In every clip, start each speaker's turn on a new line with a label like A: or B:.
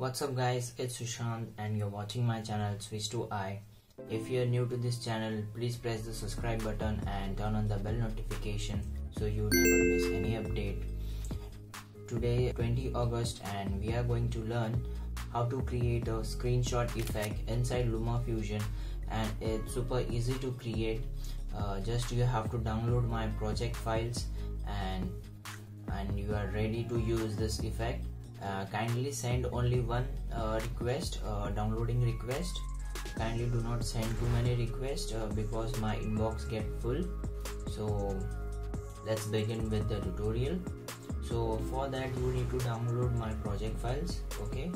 A: What's up guys, it's Sushant and you're watching my channel Switch to I. If you're new to this channel, please press the subscribe button and turn on the bell notification so you never miss any update. Today 20 August and we are going to learn how to create a screenshot effect inside LumaFusion and it's super easy to create. Uh, just you have to download my project files and and you are ready to use this effect uh, kindly send only one uh, request uh, downloading request. Kindly do not send too many requests uh, because my inbox get full. So let's begin with the tutorial. So for that you need to download my project files okay?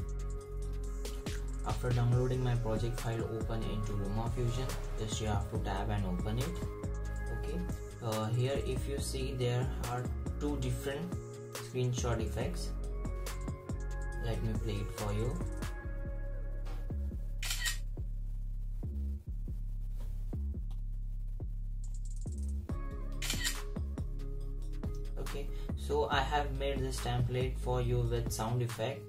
A: After downloading my project file open into LumaFusion just you have to tab and open it okay? Uh, here if you see there are two different screenshot effects let me play it for you. Okay so I have made this template for you with sound effect.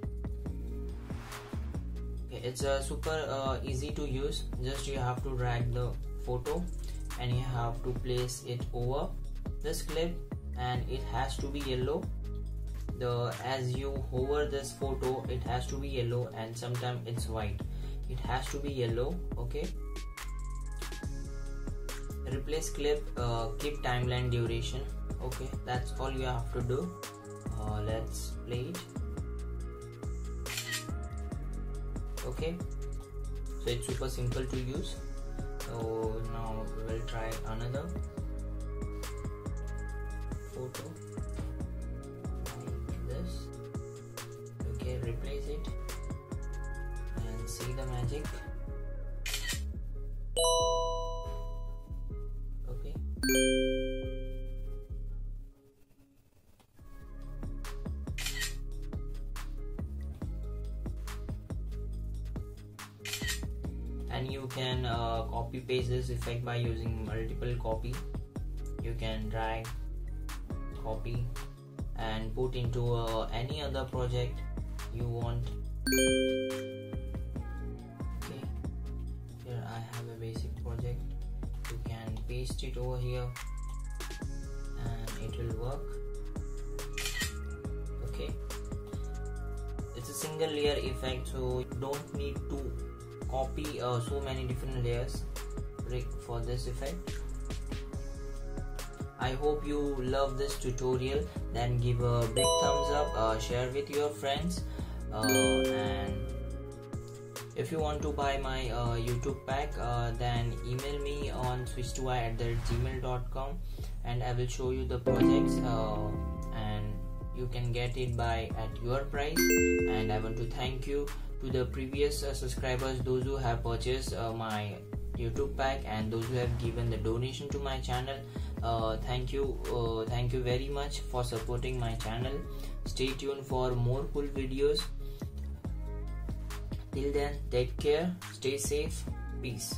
A: Okay, it's uh, super uh, easy to use. Just you have to drag the photo and you have to place it over this clip and it has to be yellow the as you hover this photo it has to be yellow and sometimes it's white. It has to be yellow okay? Replace clip uh, timeline duration okay? That's all you have to do. Uh, let's play it. Okay? So it's super simple to use. So now we'll try another photo replace it and see the magic. Okay. And you can uh, copy paste this effect by using multiple copy. You can drag copy and put into uh, any other project you want. Okay. Here I have a basic project. You can paste it over here and it will work. Okay. It's a single layer effect so you don't need to copy uh, so many different layers for this effect. I hope you love this tutorial. Then give a big thumbs up uh, share with your friends and if you want to buy my uh, YouTube pack uh, then email me on switch2i at gmail.com and I will show you the projects uh, and you can get it by at your price. And I want to thank you to the previous uh, subscribers those who have purchased uh, my youtube pack and those who have given the donation to my channel. Uh, thank you uh, thank you very much for supporting my channel. Stay tuned for more cool videos till then take care stay safe peace